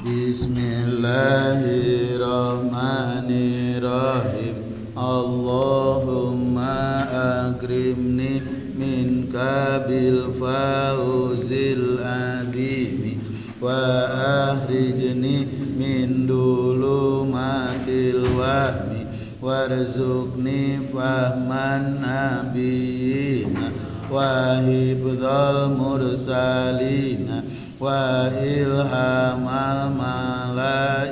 Bismillahirrahmanirrahim. Allahumma akrimni min kabil fauzil adimi wa ahrijni min dulumatil wahmi warzuqni fahman nabiyina wa hibdhal mursalina wa ilhamal malaikatil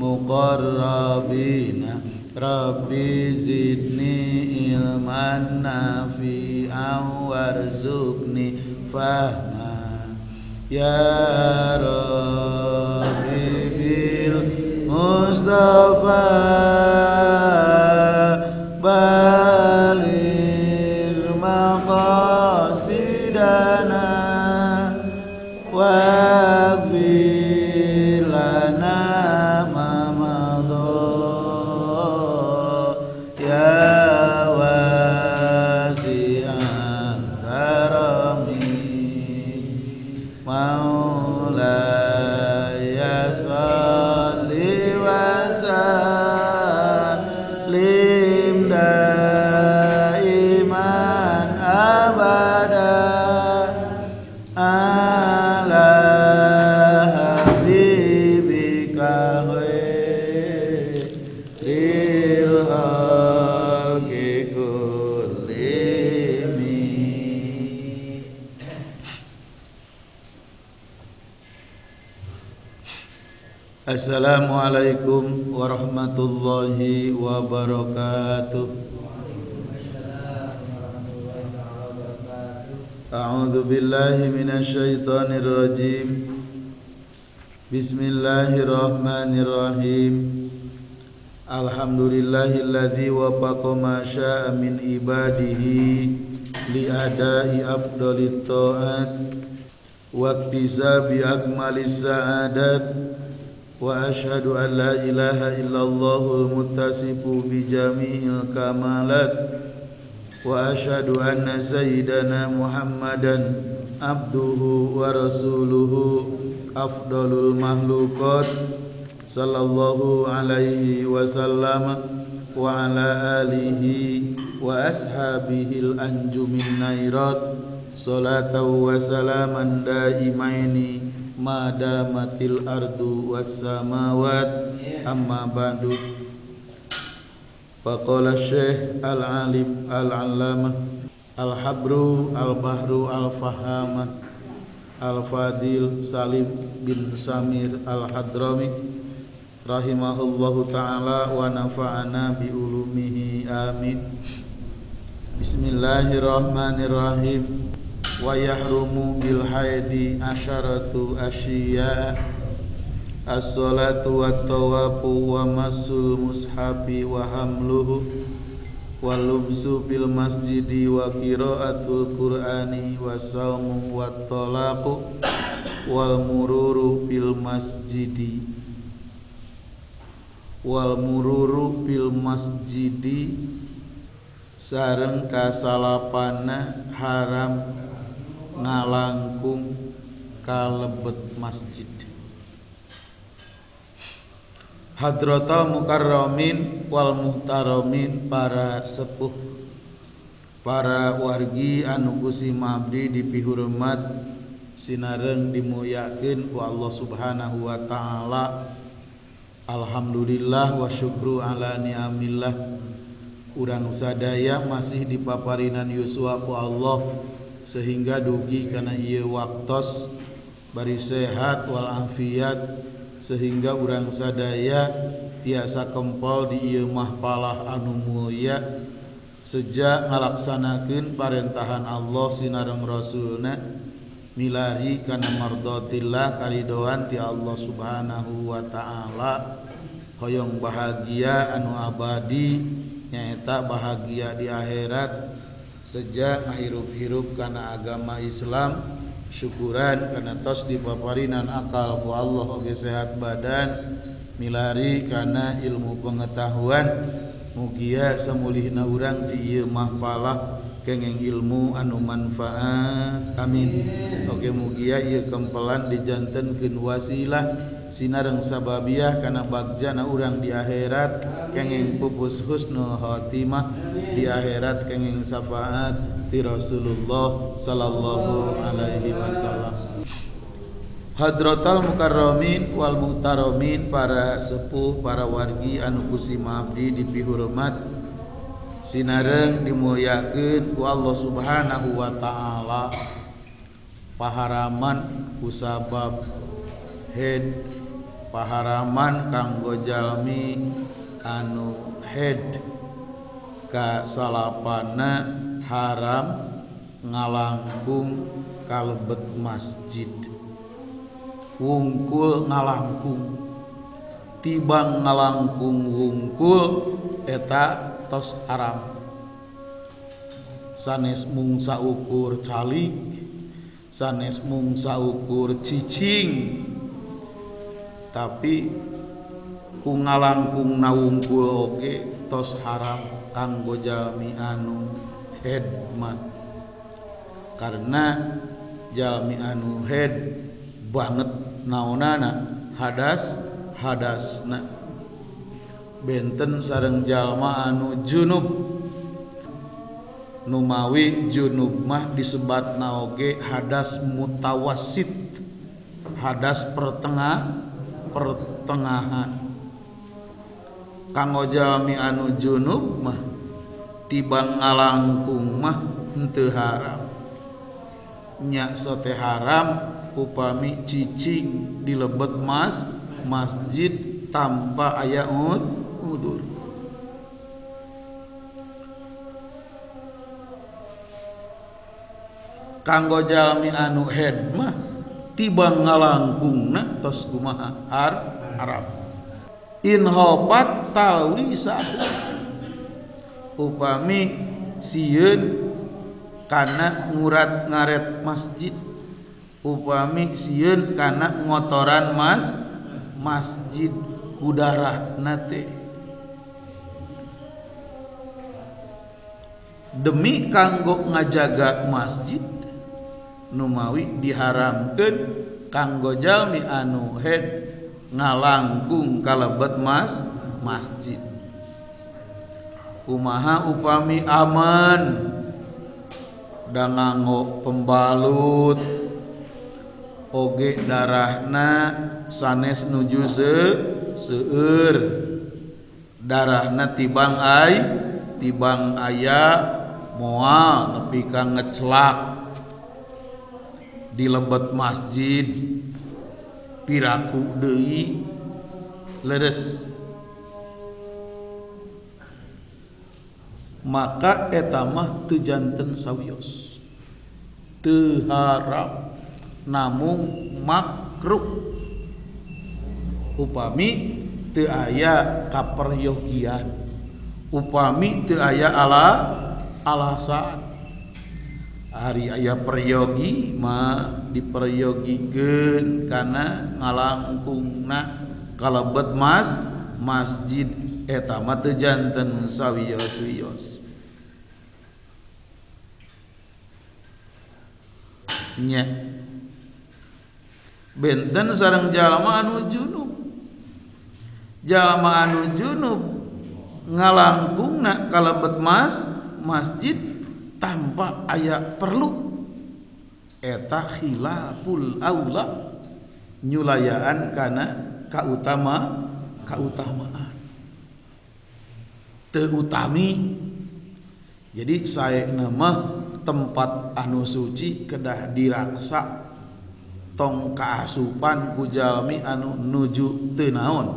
muqarrabina. Rabbi zidni ilman nafi'an warzuqni fahma. Ya rabbi bil mustafa عليكم ورحمة الله وبركاته. أعوذ بالله من الشيطان الرجيم. بسم الله الرحمن الرحيم. الحمد لله الذي وفق ما شاء من عباده لأداء أفضل الطاعات واكتساب أكمل السعادات وأشهد أن لا إله إلا الله المتصف بجميع الكمالات وأشهد أن سيدنا محمدا عبده ورسوله أفضل المخلوقات صلى الله عليه وسلم وعلى آله وأصحابه الأنجم النيرات صلاة وسلاما دائمين madamatil ardu was samawat amma ba'du. Faqala syekh al alim al allamah al habru al bahru al fahama al fadil salim bin samir al hadrami rahimahullahu taala wa nafa'ana bi ulumihi amin. Bismillahirrahmanirrahim ويحرم بالحيض عشرة أشياء الصلاة والطواف ومس المصحف وحمله واللبس في المسجد وقراءة القرآن والصوم والطلاق والمرور في المسجد walmururu bil masjidi. Sareng kasalapana haram. ngalangkung kalebet masjid. Hadrotal Mukarromin wal Muhtaromin para sepuh para wargi anu kusi mabdi dipihurmat sinareng dimuyakin ku Allah Subhanahu wa taala. Alhamdulillah wa syukru ala ni'amillah. Urang sadaya masih dipaparinan yuswa ku Allah. sehingga dugi karena ia waktos bari sehat walafiat sehingga urang sadaya tiasa kempol di Imah palah anu mulia sejak ngalaksanakeun parentahan Allah sinareng rasulna milari kana mardotillah karidoan ti Allah subhanahu wa ta'ala. Hoyong bahagia anu abadi nyaeta bahagia di akhirat. sejak ngahirup-hirup karena agama Islam syukuran karena tos di paparinan akal ku Allah oge sehat badan milari karena ilmu pengetahuan. Mugia semulihna urang ti ieu mahpalah kengeng ilmu anu manfaat. Amin. Oge mugia ieu kempelan dijantenkeun wasilah. Sinareng sababiah kana bagjana urang di akhirat kenging pupus husnul khotimah di akhirat kenging syafaat ti Rasulullah sallallahu alaihi wasallam. Hadratal mukarramin wal muhtaramin para sepuh para wargi anu kusi mabdi dipihormat sinareng dimulyakeun ku Allah Subhanahu wa taala. Paharaman kusabab head paharaman kanggo jalmi anu head kasalapana haram ngalangkung kalbet masjid. Wungkul ngalangkung. Tibang ngalangkung wungkul eta tos haram. Sanes mungsa ukur calik sanes mungsa ukur cicing. tapi ku ngalangkung naungkul oge tos haram kanggo jalmi anu hemat karena jalmi anu head banget naonana hadas hadasna. Benten sareng jalma anu junub. Numawi junub mah disebat naoge hadas mutawasit hadas pertengah pertengahan. Jalmi anu junub mah tibang ngalangkung mah henteu haram. Nya sote haram upami cicing di lebet mas masjid tanpa aya udur. Kanggo jalmi anu head mah tiba ngalangkungna tos kumaha? Har Arab. Inhobat talwi satu. Upami sieun kana ngurat ngaret masjid. Upami sieun kana ngotoran mas masjid kudarah nate demi kanggo ngajaga masjid Numawi diharamkan kanggojalmi anu head ngalangkung kalebet mas masjid. Kumaha upami aman? Dan nganggo pembalut. Oge darahna sanes nuju se seueur. Darahna tibang ai tibang ayah moal nepi ka ngecelak di lebet masjid piraku deui leres. Maka etamah tejanten sawios. Teharap namung makruh. Upami teu aya kaperyogian. Upami teu aya ala alasan hari ayah peryogi mah diperyogikan karena ngalangkungna kalebet mas masjid. Eta mata jantan sawiyos wiyos nya. Benten sarang jalma anu junub. Jalma anu junub ngalangkungna kalebet mas masjid. tanpa aya perlu. Eta khilaful aula nyulayaan karena kautama kautamaan. Terutami jadi saya nama tempat anu suci kedah diraksa tong kaasupan kujalmi anu nuju tenaon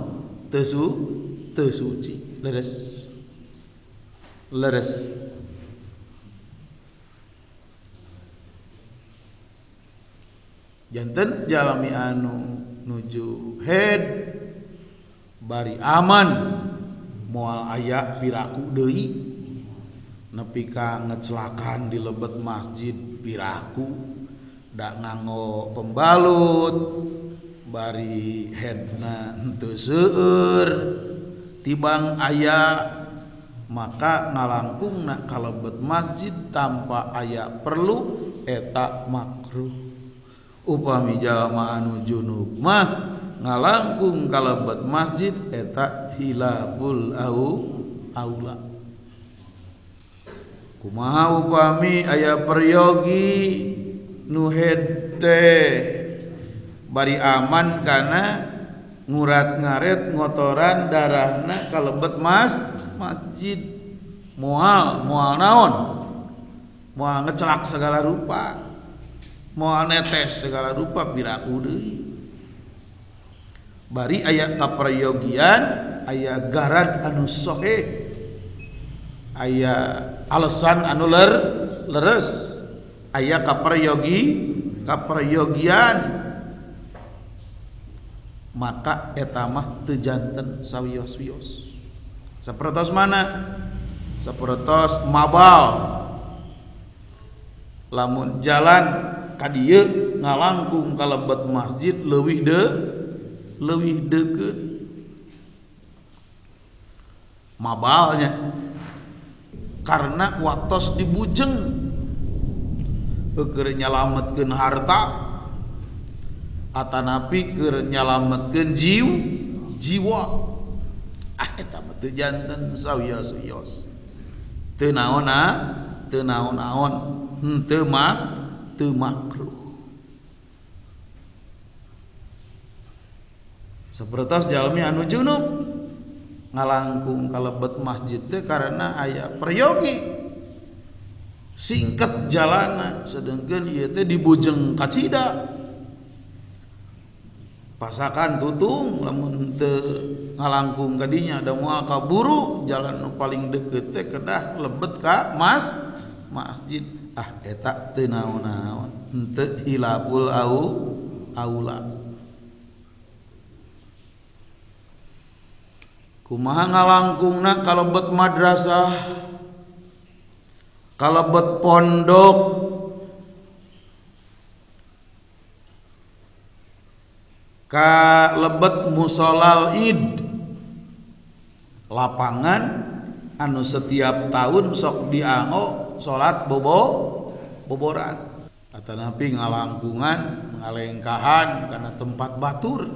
tesu tesuci leres. Leres. jantan jalami anu nuju head bari aman mual aya piraku deui. Nepi ka ngecelakaan di lebet masjid piraku da nganggo pembalut bari headna henteu seueur. Tibang aya maka ngalangkung nak kalebet masjid tanpa aya perlu eta makruh. upami jalma anu junub mah ngalangkung kalebet masjid eta hilabul au aula. Kumaha upami aya peryogi nu hete bari aman kana ngurat ngaret ngotoran darahna kalebet mas masjid. Mual mual naon? Mual ngecelak segala rupa. moanetes segala rupa piraku deui. Bari aya kaprayogian aya garad anu sahih aya alasan anu ler leres aya kaprayogi kaprayogian. Maka etamah tejanten sawios-wios. Sapertos mana? Sapertos mabal. Lamun jalan kadieu ngalangkung kalebet masjid leuwih de leuwih deukeut. Mabalnya. Karena waktos dibujeng keur nyalametkeun harta atanapi keur nyalametkeun jiw jiwa. Ah eta mah teu janten sawios-wios teu naon ah? Teu naon-naon. Hmm, Henteu mah temakruh seperti jalmi anu junub. Ngalangkung kalebet masjid teh karena ayah peryogi. Singkat jalana sedangkan ieu teh dibujeng kacida. Pasakan tutung lamun teu ngalangkung kadinya ada moal kaburu jalan paling deket teh kedah lebet ka mas masjid. ah eta teu naon-naon? Teu hilabul au aula. Kumaha ngalangkungna kalebet madrasah kalebet pondok? Kalebet musolal id. Lapangan anu setiap tahun sok diango salat bobo boboran. Atanapi ngalangkungan ngalengkahan karena tempat batur.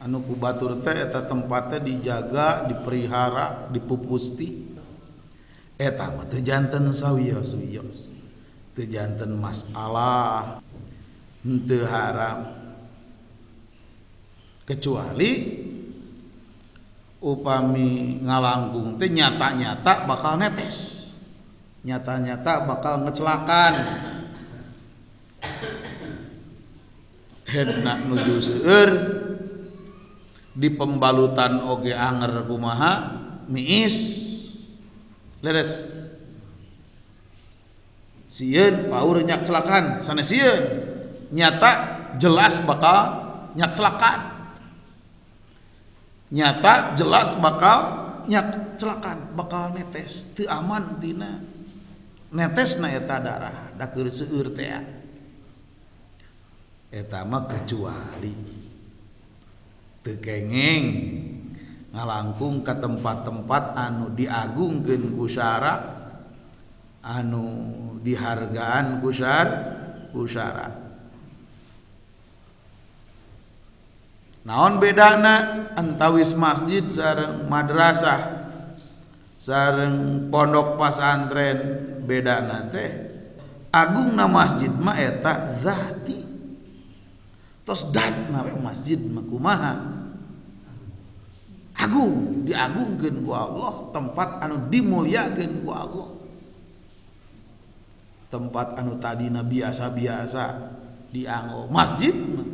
Anu ku batur teh eta tempatnya dijaga dipelihara dipupusti. Eta mah teu janten sawios wios teu janten masalah. Henteu haram. Kecuali upami ngalangkung teh nyata-nyata bakal netes. Nyata-nyata bakal ngecelakan. Hendak nuju seueur. Di pembalutan oge anger kumaha? Miis. Leres. Sieun paur nyak celakan. Sana sieun. Nyata jelas bakal nyak celakan. Nyata jelas bakal nyak celakan. Bakal netes. Teu aman tina netes naeta darah dakur seueur teh eta mah kecuali tekengeng ngalangkung ke tempat-tempat anu diagungkeun kusara anu dihargaan kusar kusara naon bedana? Antawis masjid sareng madrasah sareng pondok pasantren bedana teh Agungna masjid ma eta zati tos dat nawe masjid makumaha Agung diagungkan ku Allah tempat anu dimuliakan ku Allah. Tempat anu tadina biasa-biasa dianggo masjid ma.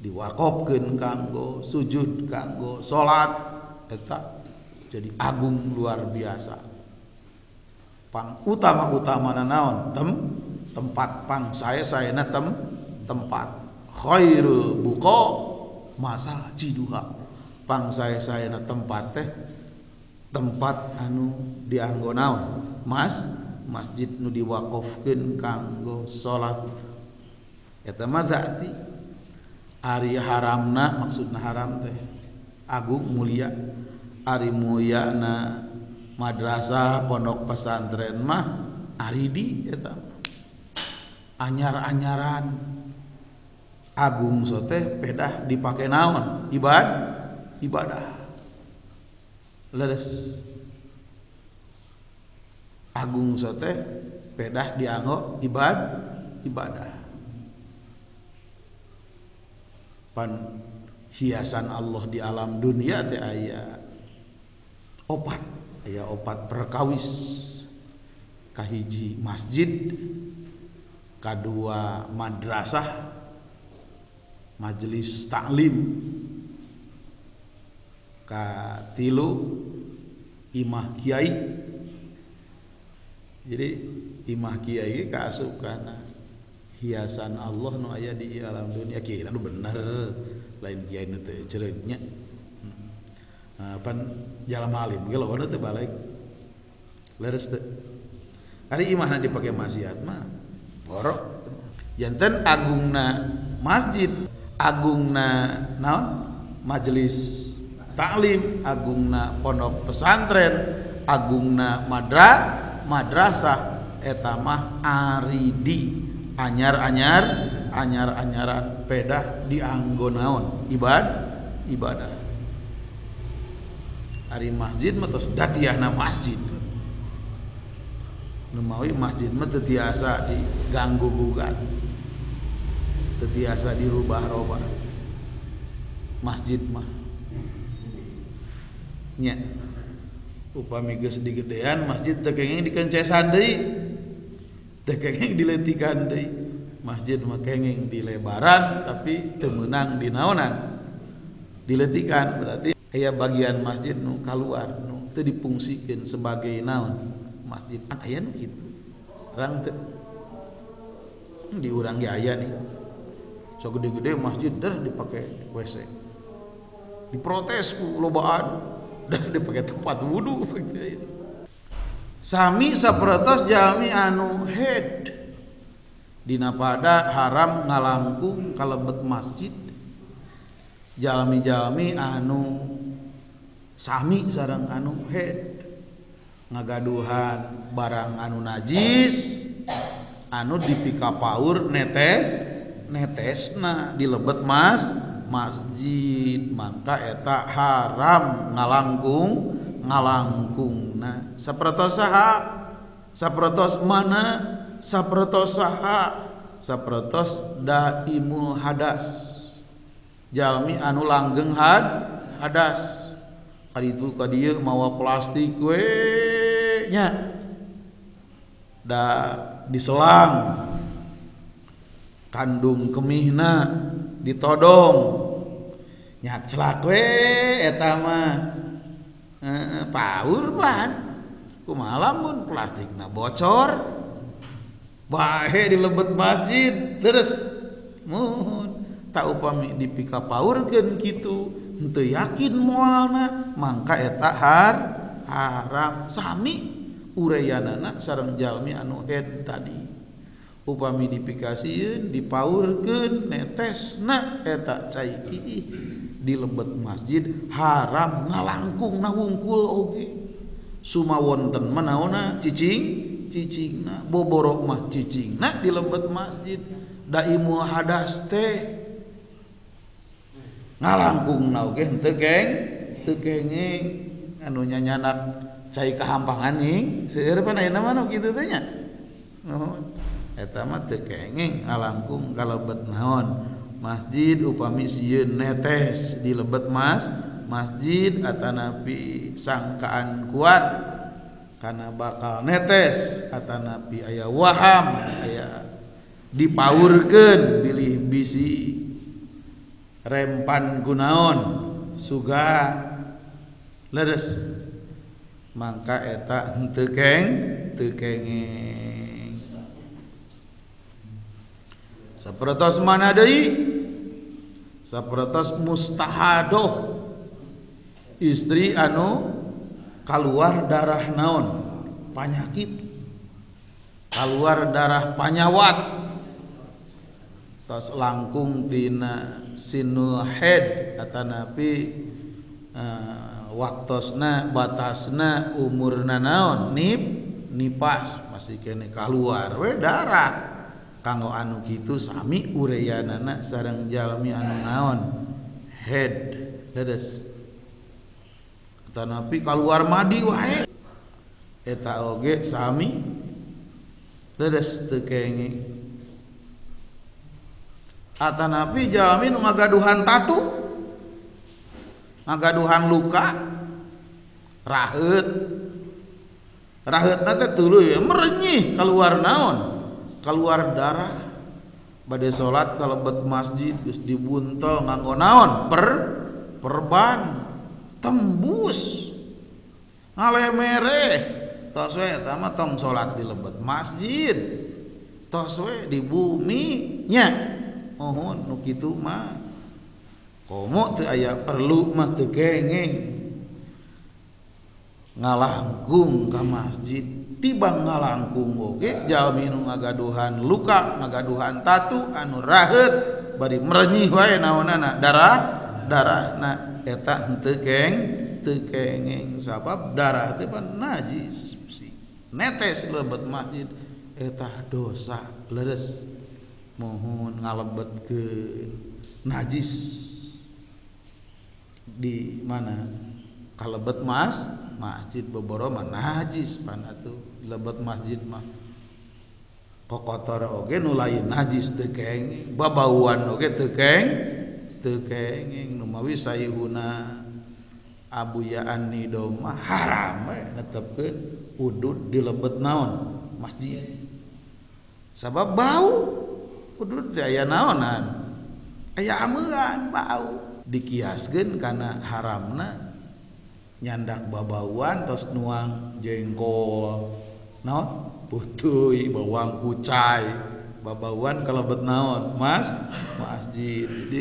diwakopkan kanggo sujud kanggo salat eta jadi agung luar biasa. Pang utama-utama naon? Tem tempat pang saya saya na tem tempat. Khairul buqa masajiduha. Pang saya saya na tempat teh tempat anu dianggo naon? Mas masjid nu diwakofkeun kanggo salat eta mah Ari haramna maksudna haram teh. Agung mulia. Ari mulyana madrasah pondok pesantren mah aridi eta anyar-anyaran. Agung sote pedah dipakai naon? Ibad ibadah. Leres. Agung sote pedah dianggap ibad ibadah. Pan hiasan Allah di alam dunia teh aya. Opat aya opat perkawis. Kahiji masjid. Kadua madrasah. Majelis taklim. Katilu. Imah kiai. Jadi imah kiai kaasup karena hiasan Allah nu aya di alam dunia. Kira nu bener. Lain kiai nu teu cereutnya nah, pan jalan alim ge lawan teu balik. Leres teu. Ari imahna dipake maksiat mah. Borok. Janten agungna masjid agungna naon? Majelis taklim agungna pondok pesantren agungna madra madrasah. Eta mah aridi anyar-anyar anyar-anyaran pedah dianggo naon? Ibad ibadah hari masjid terus datiahna masjid. Numawi masjid mah tetiasa diganggu gugat. Tetiasa dirubah-robah masjid mah. Nya. Upami geus digedean masjid teu kenging dikencesan deui. Tekengeng diletikan deui. Masjid mah kengeng di lebaran tapi temenang di naonan. Diletikan berarti aya bagian masjid nu keluar nu teu dipungsikeun sebagai naon? Masjid. Aya nu kitu. Terang teu. Hmm, di urang ge aya nih. So gede-gede masjid dah dipakai WC diprotes ku lobaan dah dipakai tempat wudhu sami sapertos jami anu head. Dina pada haram ngalangkung kalebet masjid. Jalmi-jalmi anu Sami sarang anu head ngagaduhan barang anu najis anu dipika Paur netes netes nah dilebet Mas masjid maka eta haram ngalangkung ngalangkung sapertos saha sapertos mana sapertos saha sapertos daimul hadas. Jalmi anu langgeng had hadas. itu ka dieu mawa plastik we nya. Da diselang. Kandung kemihna ditodong. Nyak celak we eta mah. Eh, paur pan. Kumaha lamun plastikna bocor. Bahe dilebet masjid terus mohon tak upami dipika paurkeun kitu. untuk yakin moalna mangka eta har haram. Sami urayana sareng Jalmi anu ed tadi. Upami dipikasieun dipaurkeun netesna eta cai caiki di lebet masjid haram. Ngalangkung na wungkul oge. Suma wonten manaona cicing cicingna. Boborok mah cicingna di lebet masjid. Daimul hadas teh. ngalangkung na henteu geng teu kenging anu nyanyanak cai kahampangan ning seueur pan ayeuna mah nu kitu teh nya? Oh, eta mah teu kenging ngalangkung kalebet naon? Masjid upami sieun netes di lebet mas masjid atanapi sangkaan kuat karena bakal netes atanapi aya waham aya dipaurkeun bilih bisi rempan gunaon suga leres mangka eta henteu keng teu kenging sapertos mana deui? Sapertos mustahadoh. Istri anu keluar darah naon? Penyakit keluar darah panyawat tos langkung tina sinul head kata nabi uh, waktosna batasna umurna naon? Nip nipas. Masih kene keluar we darah kanggo anu gitu sami ureyanana sarang jalmi anu naon? Head. Dadas tanapi keluar madi wae. Eta oge sami. Dadas teu At nabi Jamin ngagaduhan tatu? Ngagaduhan luka? Rahet rahet nate tulu ya merenyih keluar naon? Keluar darah. Badai salat kalebet masjid geus dibuntel nganggo naon? Per perban. Tembus. Ngalemere. Tos we tama tong salat di lebet masjid. Tos we di bumi. Nya. mohon nu kitu mah. Komo teu aya perlu mah teu gengeng. Ngalangkung ka masjid. Tiba ngalangkung oge jalmi nu ngagaduhan luka ngagaduhan tatu anu raheut bari merenyih wae naonana. Darah darah na eta henteu geng teu kengeng sabab darah teh najis. Netes lebet masjid eta dosa leres. mohon ngalebet ke najis. Di mana? Kalebet mas masjid boboroma najis pan atuh. Lebet masjid mah. Kokotor oge nu lain najis teu kenging babauan oge teu keng teu kenging nu mawi sayuhuna abuyaan nido mah haram we netepkeun udud di lebet naon? Masjid. Sabab bau. kudu aya naonan. Aya amean bau. Dikiaskeun kana haramna nyandak babauan tos nuang jengkol naon? Putuy bawang kucai babauan kalebet naon? Mas masjid. Jadi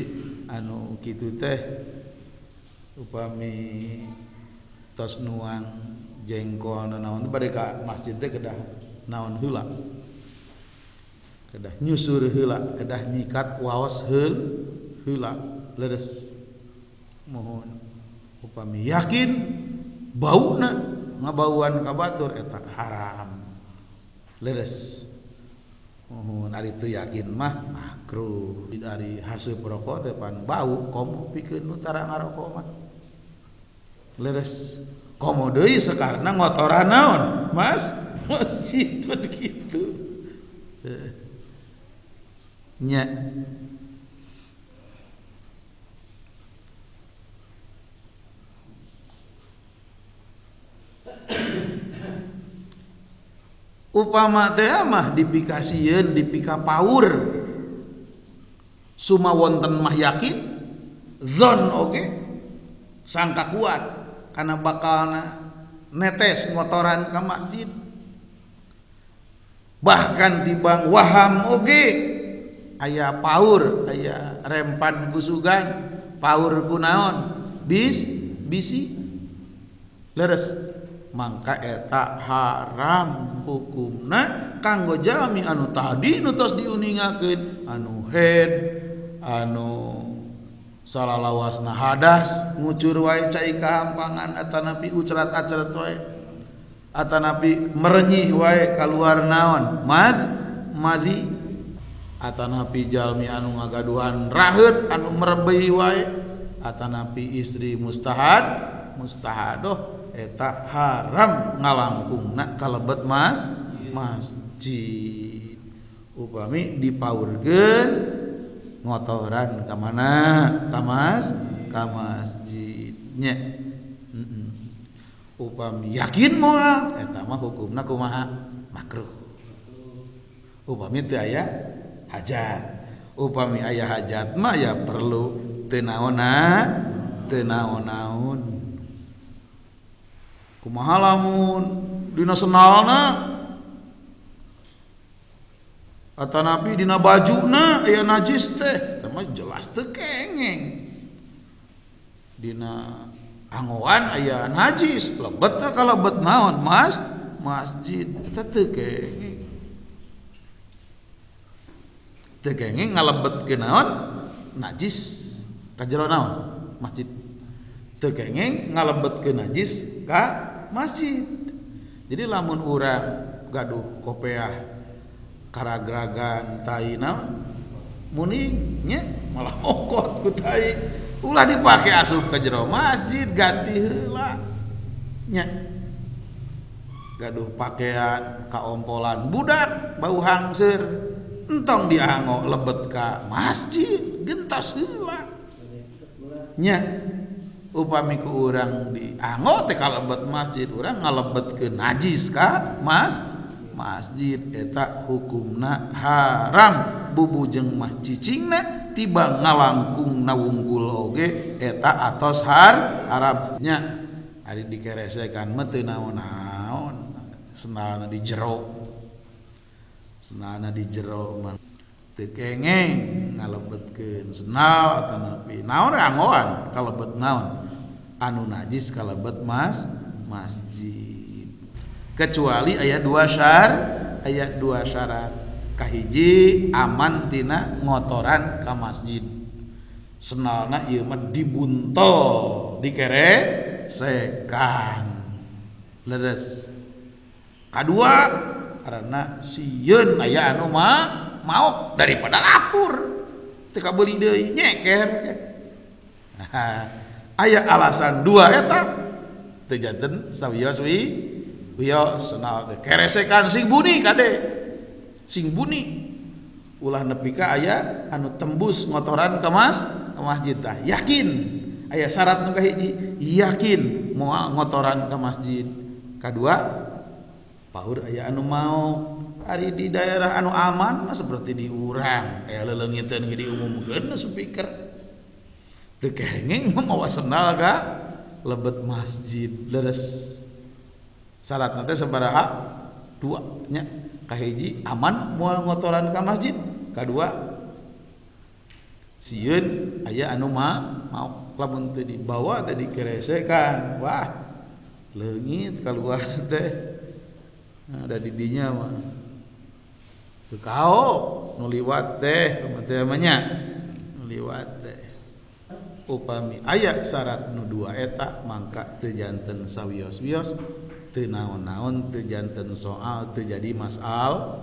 anu kitu teh upami tos nuang jengkol naon. Bari ka masjid teh kedah naon hula kedah nyusur heula kedah nyikat waos heul heula ledes. Mohon upami yakin bauna ngabauan ka batur eta haram leres mohon ari teu yakin mah makruh. Dari hasil rokok teh pan bau komo pikeun nu tara ngarokok mah leres komo deui sakarna ngotoran naon? Mas masjid begitu nya upama teh mah dipikasieun dipika paur suma wonten mah yakin zon oke okay. sangka kuat karena bakalna netes motoran ke masjid bahkan tibang waham oke okay. aya power aya rempan kusugan power kunaon. Bis bisi leres. Maka eta haram hukumna kanggo jami anu tadi nutos diuningakeun anu head anu salalawasna hadas ngucur wae cai kahampangan atanapi ucerat-acerat wae atanapi merenyih wae kaluar naon. Mad madhi Atanapi jalmi anu ngagaduhan rahet anu merebei wae. Atanapi istri mustahad mustahadoh eta haram ngalangkungna kalebet mas masjid. Upami dipaurkeun ngotoran ka mana? Ka mas ka masjidnya. Upami yakin moal eta mah hukumna kumaha? Makruh. Upami teu aya hajat. Upami ayah hajat mah ya perlu tenaona tenaon-naun kumaha lamun? Dina senalna. Atanapi dina bajuna aya najis teh. Mah jelas teu kengeng. Dina angoan aya najis. Lebet kalebet naon? Mas masjid eta teu kengeng. tegenge ngalebet ke naon? Najis. Kajero naon? Masjid. Tegenge ngalebet ke najis ka masjid. Jadi lamun urang gaduh kopeah karagragan tai naon? Muningnya malah okot ku tai. Ulah dipake asup ke jero masjid ganti heula. Nya. Gaduh pakaian kaompolan budak bau hangseur entong dianggo lebet ka masjid gentas heula. Nya upami ku urang dianggo teh ka lebet masjid urang ngalebetkeun najis ka mas masjid. Eta hukumna haram. Bubujeng mah cicingna tiba ngalangkung nawunggul oge eta atos har haramnya ari dikeresekan mete naon-naon senalna di jero. senana di jero man. Teu kengeng ngalebetkeun senal atanapi naon angoan? Kalebet naon? Anu najis kalebet mas masjid. Kecuali ayat dua syar ayat dua syarat. Kahiji aman tina ngotoran ke masjid. Senalna ieu mah dibuntol dikere sekan leres. Kedua karena siun aya anu mah mau daripada lapur. Teu beli deui nyeker aya alasan dua eta teu janten sawios wi wios senal teh keresekan sing buni kade. Sing buni. Ulah nepi ka aya anu tembus ngotoran ke mas ke masjid tah. Yakin. Aya syarat nu hiji yakin moal ngotoran ke masjid. Kedua Paur aya anu mau. Ari di daerah anu aman mah seperti diurang aya leleungiteun ge diumumkeun speaker. Teu kehengeng mawa sendal ka lebet masjid leres. Syarat nanti sabaraha dua nya. Kahiji aman moal ngotoran ka masjid. Kadua siun aya anu ma mau. Lamun teu dibawa tadi keresekan wah leungit keluar teh. ada di dinya mah nu nuliwat teh namanya nuliwat teh. Upami aya syarat nu dua eta mangka teu janten sawios-wios teu naon-naon teu janten soal teu jadi masal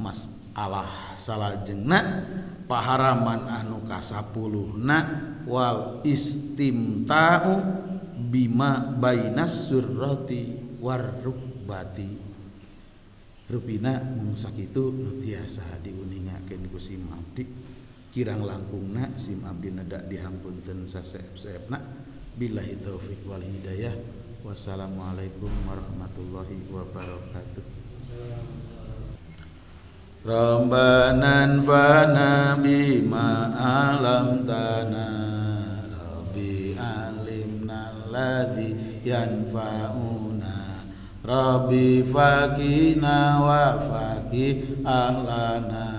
masalah salajengna paharaman anu kasapuluhna wal istimta'u bima bainas surrati warrukbati. Rupina mung sakitu nu tiasa diuningakeun ku sim abdi. Kirang langkungna sim abdi nedak dihampunkeun saseep-seepna billahi taufik wal hidayah. Wassalamualaikum warahmatullahi wabarakatuh. Rambanan fana bima alam tanah Rabbi alimna alladhi yanfa'una Rabbi fakina wa faqih ahlana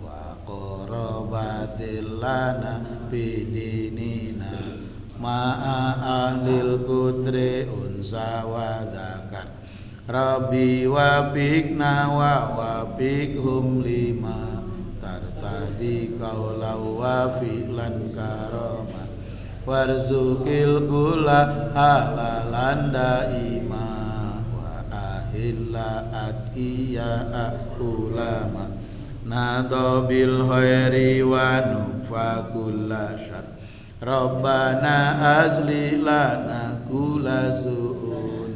Wa qarabatil lana bidinina. Ma'a ahlil kutri unsa wa dhakar Rabbi wafikna wa wafikhum lima. Tartadi kaulau wa fi'lan karoma. Warzukil kula halalan daima. wa ahilla atqiya ulama. Nado bil khairi wa nufa kulla syar. Rabbana asli lana kula su'un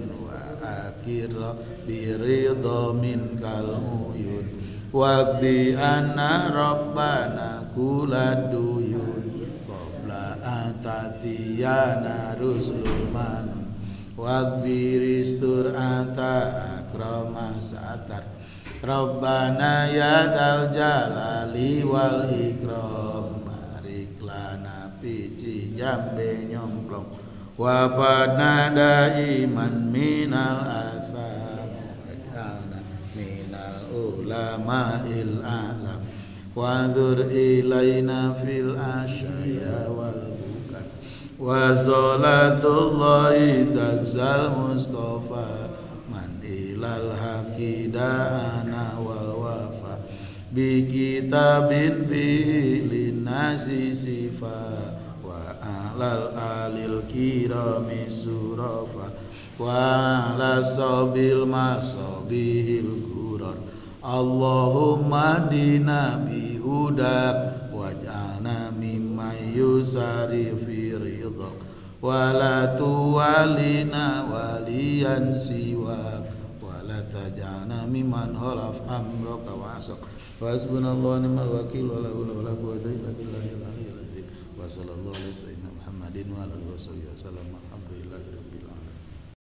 kira biridha min kal uyun. Waqdi anna rabbana kula duyun. Qabla atatiyana rusul man waqfiristur anta akrama satar Rabbana ya dal jalali wal ikram. Barik lana pici jambe nyomplong. Wa padna iman minal waj'alna minal ulama'il a'lam. Wa dhur ilaina fil asyaya wal wa salatullahi taksal mustafa man ilal haqidana wal wafa bi kitabin fi linnasi sifa wa alal alil kirami surafa wa ala sabil masabihil gurar Allahumma dina bi hudak waj'alna mimman yusari fi wala tuwalina waliyan siwa. Wala tajana miman holaf amroka wasok Wa ni malwakil wala wala wala wala wala wala wala wala wala wala wala